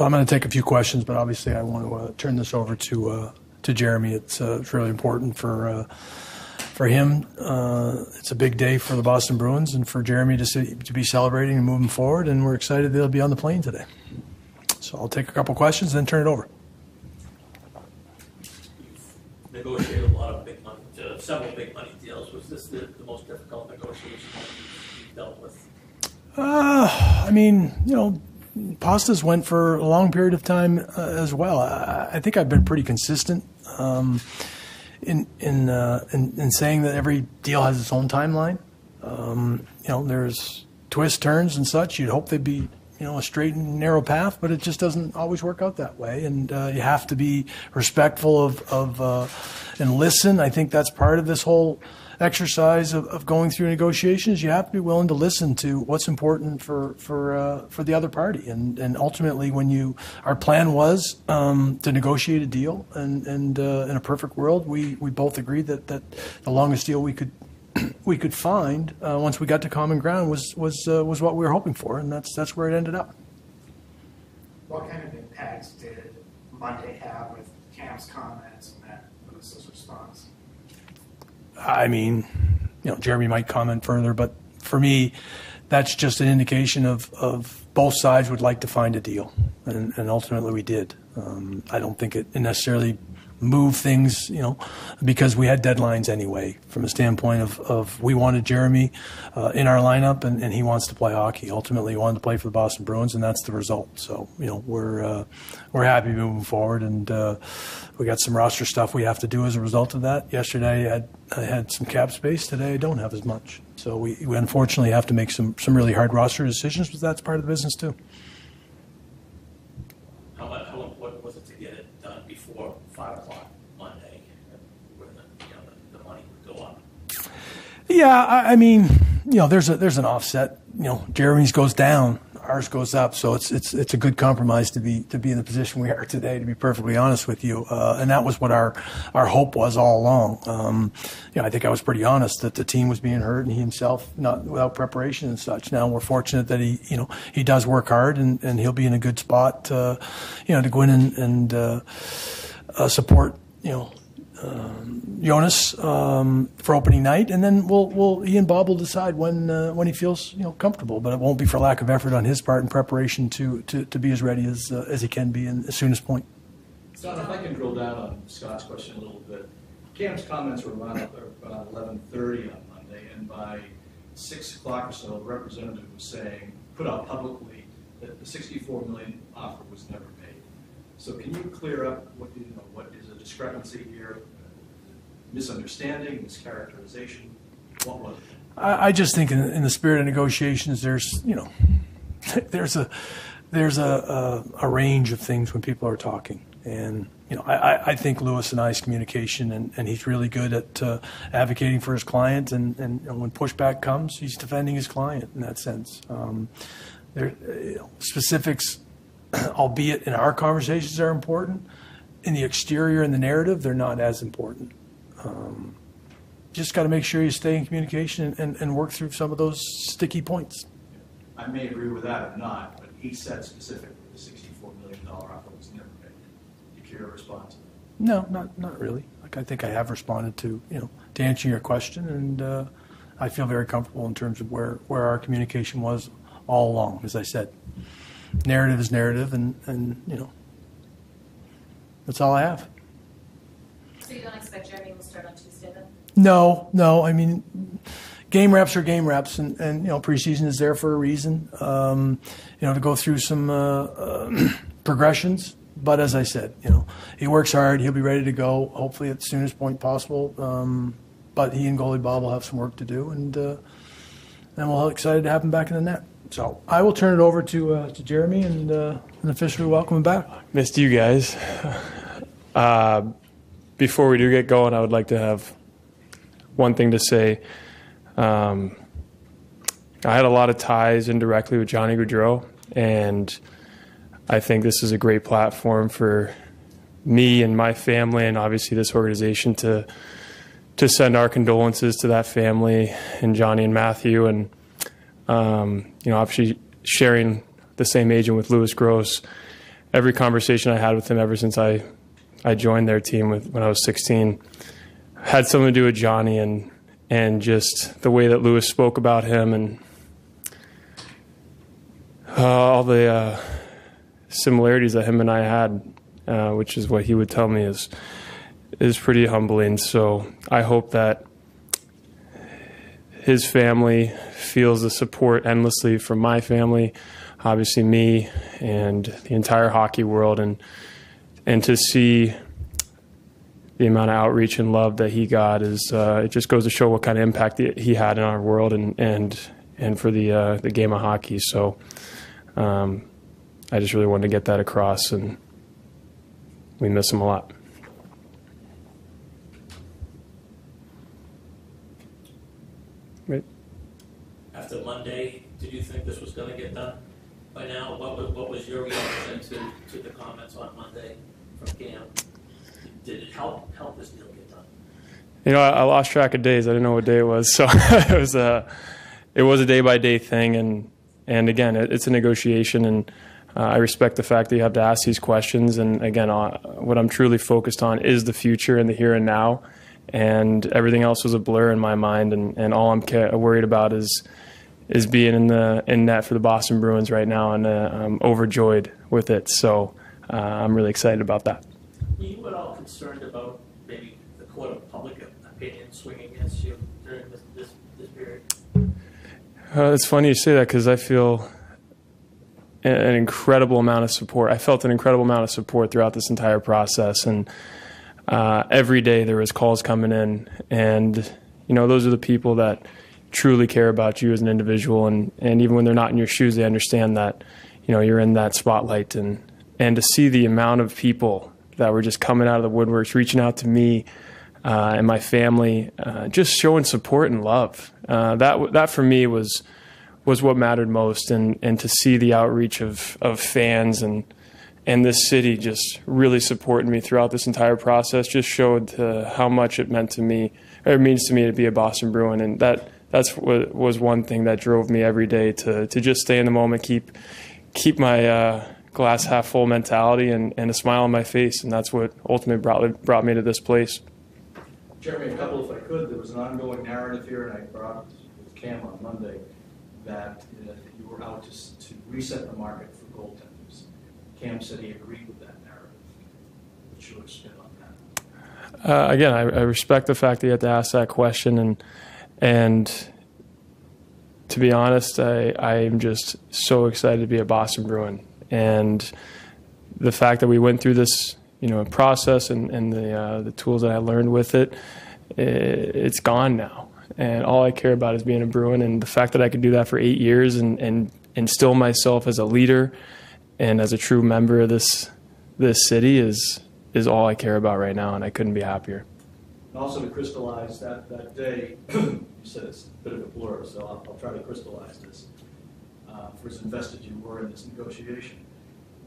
So I'm going to take a few questions, but obviously I want to uh, turn this over to uh, to Jeremy. It's, uh, it's really important for uh, for him. Uh, it's a big day for the Boston Bruins and for Jeremy to see, to be celebrating and moving forward. And we're excited they'll be on the plane today. So I'll take a couple questions and then turn it over. negotiated a lot of big money, uh, several big money deals. Was this the, the most difficult negotiation you've dealt with? Uh, I mean, you know, Pasta's went for a long period of time uh, as well. I, I, think I've been pretty consistent um, in in, uh, in, in saying that every deal has its own timeline. Um, you know, there's twists, turns, and such. You'd hope they'd be you know a straight and narrow path, but it just doesn't always work out that way. And uh, you have to be respectful of of uh, and listen. I think that's part of this whole exercise of, of going through negotiations. You have to be willing to listen to what's important for for uh, for the other party. And and ultimately, when you our plan was um, to negotiate a deal, and and uh, in a perfect world, we we both agreed that that the longest deal we could we could find uh, once we got to common ground was was uh, was what we were hoping for, and that's that's where it ended up. What kind of impacts did Monday have with Cam's comments and that Lewis's response? I mean, you know, Jeremy might comment further, but for me, that's just an indication of, of both sides would like to find a deal, and, and ultimately we did. Um, I don't think it necessarily move things, you know, because we had deadlines anyway from a standpoint of, of we wanted Jeremy uh, in our lineup and, and he wants to play hockey. Ultimately, he wanted to play for the Boston Bruins, and that's the result. So, you know, we're, uh, we're happy moving forward, and uh, we got some roster stuff we have to do as a result of that. Yesterday, I had, I had some cap space. Today, I don't have as much. So we, we unfortunately have to make some, some really hard roster decisions, but that's part of the business too. Five o'clock Monday, when the, you know, the, the money would go up. Yeah, I, I mean, you know, there's a there's an offset. You know, Jeremy's goes down, ours goes up, so it's it's it's a good compromise to be to be in the position we are today. To be perfectly honest with you, uh, and that was what our our hope was all along. Um, you know, I think I was pretty honest that the team was being hurt, and he himself not without preparation and such. Now we're fortunate that he you know he does work hard, and, and he'll be in a good spot, uh, you know, to go in and. and uh, uh, support, you know, um, Joonas um, for opening night, and then we'll, we'll he and Bob will decide when uh, when he feels you know comfortable. But it won't be for lack of effort on his part in preparation to to, to be as ready as uh, as he can be in as soon as point. Don, if I can drill down on Scott's question a little bit. Cam's comments were around about 11:30 on Monday, and by six o'clock or so, the representative was saying, put out publicly that the 64 million offer was never so can you clear up what, you know, what is a discrepancy here? Misunderstanding, mischaracterization? What was it? I, just think in, in, the spirit of negotiations, there's, you know, there's a, there's a, a, a, range of things when people are talking. And, you know, I, I think Lewis and I's communication, and, and he's really good at uh, advocating for his client. And, and, and, when pushback comes, he's defending his client in that sense. Um, there, you know, specifics albeit in our conversations are important, in the exterior and the narrative, they're not as important. Um, just got to make sure you stay in communication and, and, and, work through some of those sticky points. I may agree with that or not, but he said specifically the $64 million offer was never made. Do you care to respond to that? No, not, not really. Like I think I have responded to, you know, to answer your question, and uh, I feel very comfortable in terms of where, where our communication was all along, as I said narrative is narrative, and, and you know, that's all I have. So you don't expect Jeremy will start on Tuesday then? No, no. I mean, game reps are game reps, and, and you know, preseason is there for a reason. Um, you know, to go through some uh, uh, progressions. But as I said, you know, he works hard. He'll be ready to go. Hopefully, at the soonest point possible. Um, but he and goalie Bob will have some work to do, and uh, and we're excited to have him back in the net. So I will turn it over to uh, to Jeremy and, uh, and officially welcome him back. Missed you guys. Uh, before we do get going, I would like to have one thing to say. Um, I had a lot of ties indirectly with Johnny Gaudreau, and I think this is a great platform for me and my family, and obviously this organization to to send our condolences to that family and Johnny and Matthew and um, you know, obviously sharing the same agent with Lewis Gross. every conversation I had with him ever since I I joined their team with, when I was 16 had something to do with Johnny and and just the way that Lewis spoke about him and uh, all the uh, similarities that him and I had, uh, which is what he would tell me is is pretty humbling. So I hope that his family feels the support endlessly from my family, obviously me, and the entire hockey world, and and to see the amount of outreach and love that he got is uh, it just goes to show what kind of impact he had in our world and and and for the uh, the game of hockey. So um, I just really wanted to get that across, and we miss him a lot. Right. After Monday, did you think this was gonna get done by now? What was, what was your reaction to, to the comments on Monday from Cam? Did it help, help this deal get done? You know, I, I lost track of days. I didn't know what day it was, so it was a it was a day by day thing, and and again, it, it's a negotiation, and uh, I respect the fact that you have to ask these questions. And again, uh, what I'm truly focused on is the future and the here and now, and everything else was a blur in my mind, and, and all I'm worried about is is being in the in net for the Boston Bruins right now, and uh, I'm overjoyed with it. So uh, I'm really excited about that. Were you at all concerned about maybe the court of public opinion swinging against you during this, this, this period? Uh, it's funny you say that because I feel an incredible amount of support. I felt an incredible amount of support throughout this entire process, and uh, every day there was calls coming in, and you know those are the people that truly care about you as an individual, and and even when they're not in your shoes, they understand that you know you're in that spotlight, and and to see the amount of people that were just coming out of the woodworks, reaching out to me uh, and my family, uh, just showing support and love. Uh, that that for me was was what mattered most, and and to see the outreach of of fans and and this city just really supporting me throughout this entire process just showed uh, how much it meant to me or it means to me to be a Boston Bruin, and that that's what was one thing that drove me every day to to just stay in the moment, keep keep my uh, glass half full mentality and, and a smile on my face, and that's what ultimately brought brought me to this place. Jeremy, a couple if I could, there was an ongoing narrative here, and I brought it with Cam on Monday, that uh, you were out to, to reset the market for goaltenders. Cam said he agreed with that narrative. What's your spin on that? Uh, again, I, I respect the fact that you had to ask that question, and and to be honest, I I'm just so excited to be a Boston Bruin, and the fact that we went through this, you know, process and and the uh, the tools that I learned with it, i it's gone now, and all I care about is being a Bruin, and the fact that I could do that for eight years and and instill myself as a leader and as a true member of this this city is is all I care about right now, and I couldn't be happier. And also to crystallize that, that day, you said it's a bit of a blur, so I'll, I'll try to crystallize this. Uh, for as invested you were in this negotiation,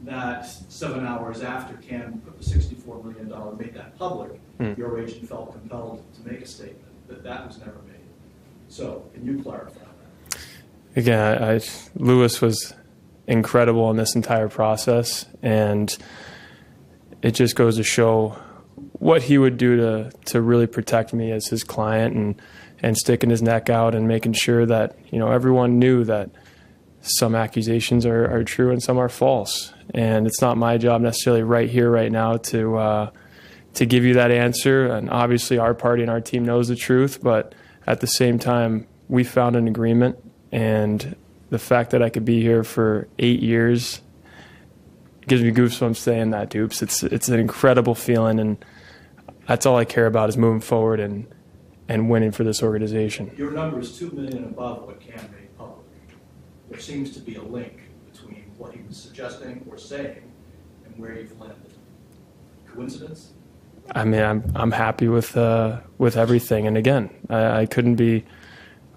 that seven hours after Cam put the sixty-four million dollar, made that public, Mm. your agent felt compelled to make a statement that that was never made. So, can you clarify that? Again, I, I, Lewis was incredible in this entire process, and it just goes to show what he would do to to really protect me as his client and and sticking his neck out and making sure that you know everyone knew that some accusations are, are true and some are false. And it's not my job necessarily right here, right now, to uh, to give you that answer. And obviously, our party and our team knows the truth, but at the same time, we found an agreement. And the fact that I could be here for eight years gives me goosebumps saying that, Dupes. It's it's an incredible feeling, and that's all I care about is moving forward and and winning for this organization. Your number is two million above what Cam made public. There seems to be a link between what he was suggesting or saying and where you've landed. Coincidence? I mean, I'm I'm happy with uh, with everything, and again, I, I couldn't be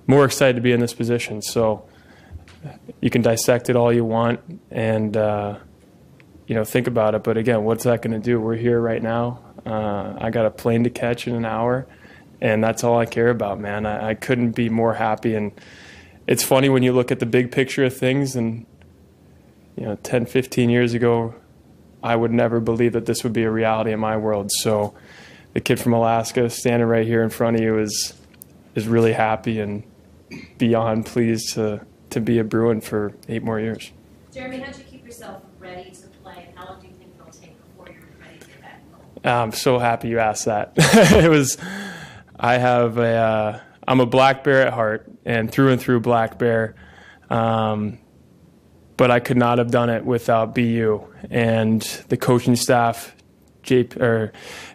more excited to be in this position. So you can dissect it all you want, and uh, you know think about it. But again, what's that going to do? We're here right now. Uh, I got a plane to catch in an hour, and that's all I care about, man. I, I couldn't be more happy, and it's funny when you look at the big picture of things, and you know, 10, 15 years ago, I would never believe that this would be a reality in my world. So the kid from Alaska standing right here in front of you is is really happy and beyond pleased to to be a Bruin for eight more years. Jeremy, how'd you keep yourself ready to play, and how long do you think it'll take before you're ready to get back in goal? I'm so happy you asked that. it was, I have a, uh, I'm a black bear at heart and through and through black bear. Um, but I could not have done it without BU and the coaching staff, Jay, or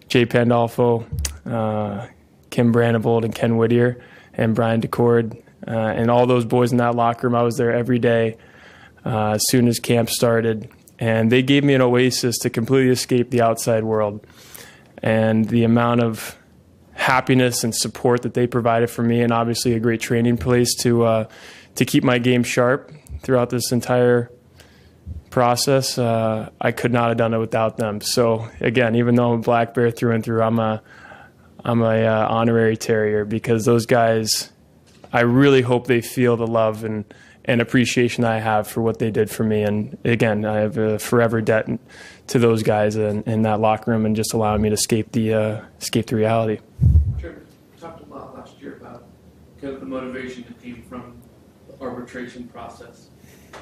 Jay Pandolfo, uh, Kim Brandvold and Ken Whittier and Brian Daccord, uh, and all those boys in that locker room. I was there every day uh, as soon as camp started, and they gave me an oasis to completely escape the outside world. And the amount of happiness and support that they provided for me, and obviously a great training place to uh, to keep my game sharp throughout this entire process. Uh, I could not have done it without them. So again, even though I'm a black bear through and through, I'm a I'm a uh, honorary terrier because those guys. I really hope they feel the love and and appreciation I have for what they did for me. And again, I have a forever debt to those guys in, in that locker room and just allowing me to escape the uh, escape the reality. Sure. Talked a lot last year about kind of the motivation that came from the arbitration process.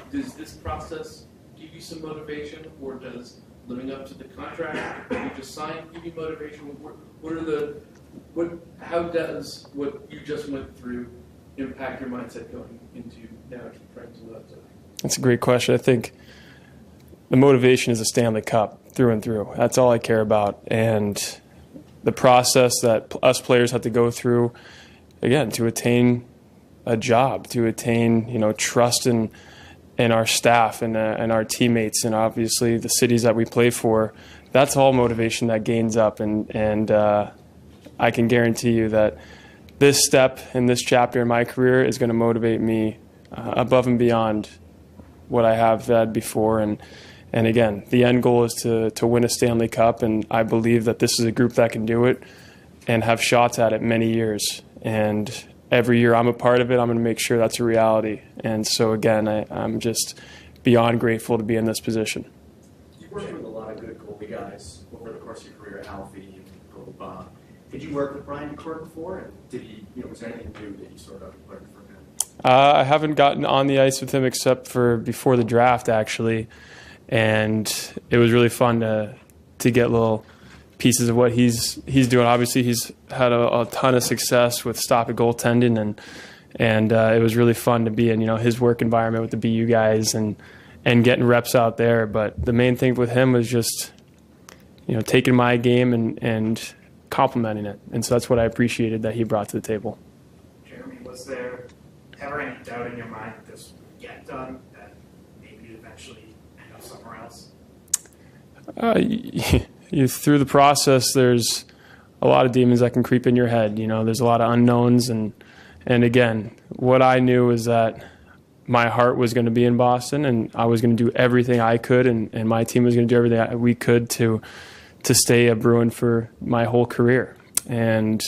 Does this process give you some motivation, or does living up to the contract that you just signed give you motivation? What, what are the what? How does what you just went through impact your mindset going into now trying to live? That's a great question. I think the motivation is a Stanley Cup through and through. That's all I care about. And the process that us players have to go through, again, to attain a job, to attain, you know, trust in in our staff and, uh, and our teammates, and obviously the cities that we play for. That's all motivation that gains up, and and uh, I can guarantee you that this step in this chapter in my career is going to motivate me uh, above and beyond what I have had before. And and again, the end goal is to to win a Stanley Cup, and I believe that this is a group that can do it and have shots at it many years. And every year I'm a part of it, I'm going to make sure that's a reality. And so again, I, I'm just beyond grateful to be in this position. You worked with a lot of good goalie guys over the course of your career, Alfie and Bob. Did you work with Brian Daccord before? And did he, you know, was there anything new that you sort of learned from him? Uh, I haven't gotten on the ice with him except for before the draft, actually, and it was really fun to to get little pieces of what he's he's doing. Obviously, he's had a, a ton of success with Stop It Goaltending, and and uh, it was really fun to be in you know his work environment with the BU guys and and getting reps out there. But the main thing with him was just you know taking my game and and complimenting it, and so that's what I appreciated that he brought to the table. Jeremy, was there ever any doubt in your mind that this would get done, that maybe you'd eventually end up somewhere else? Uh, you, you, through the process, there's a lot of demons that can creep in your head. You know, there's a lot of unknowns, and and again, what I knew was that my heart was going to be in Boston, and I was going to do everything I could, and, and my team was going to do everything we could to to stay a Bruin for my whole career, and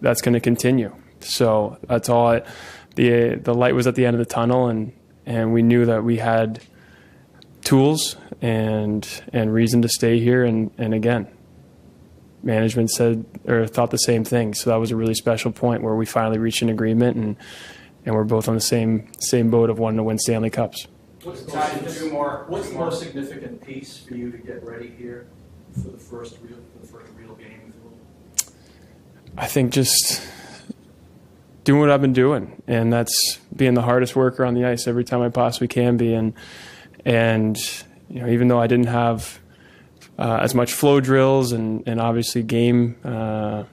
that's going to continue. So that's all. I, the The light was at the end of the tunnel, and and we knew that we had tools and and reason to stay here. And and again, management said or thought the same thing. So that was a really special point where we finally reached an agreement, and and we're both on the same same boat of wanting to win Stanley Cups. What's the Time to do more. what's the more. significant piece for you to get ready here for the first real, for the first real game? I think just doing what I've been doing, and that's being the hardest worker on the ice every time I possibly can be. And and you know, even though I didn't have uh, as much flow drills and and obviously game uh,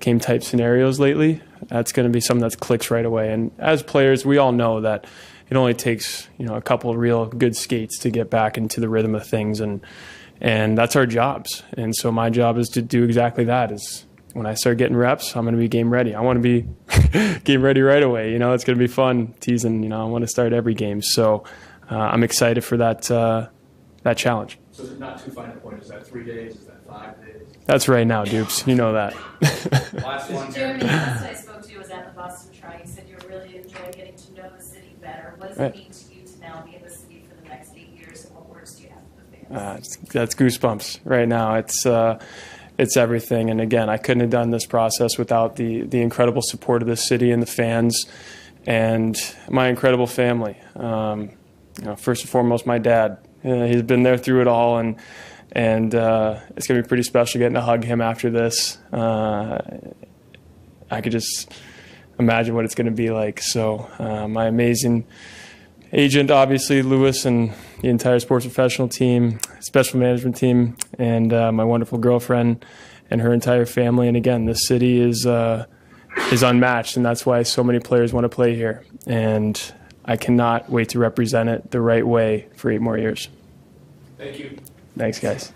game type scenarios lately, that's going to be something that clicks right away. And as players, we all know that it only takes you know a couple real good skates to get back into the rhythm of things and and that's our jobs. And so my job is to do exactly that is when i start getting reps i'm going to be game ready. I want to be game ready right away you know it's going to be fun teasing you know i want to start every game. So i'm excited for that uh, that challenge So is it not too fine a point? Is that three days? Is that five days? that's right now dupes you know that Last one, Jeremy, Jeremy. last I spoke to you was at the Boston Tri. You said you really enjoyed getting to know the city better. What does Right. it mean to you to now be in the city for the next eight years, and what words do you have for the uh, that's goosebumps right now. It's uh, it's everything. And again, I couldn't have done this process without the the incredible support of the city and the fans, and my incredible family. Um, you know, first and foremost, my dad. Uh, he's been there through it all, and and uh, it's gonna be pretty special getting to hug him after this. Uh, I could just imagine what it's going to be like. So, uh, my amazing agent, obviously, Lewis, and the entire sports professional team, special management team, and uh, my wonderful girlfriend and her entire family. And again, this city is uh, is unmatched, and that's why so many players want to play here. And I cannot wait to represent it the right way for eight more years. Thank you. Thanks, guys.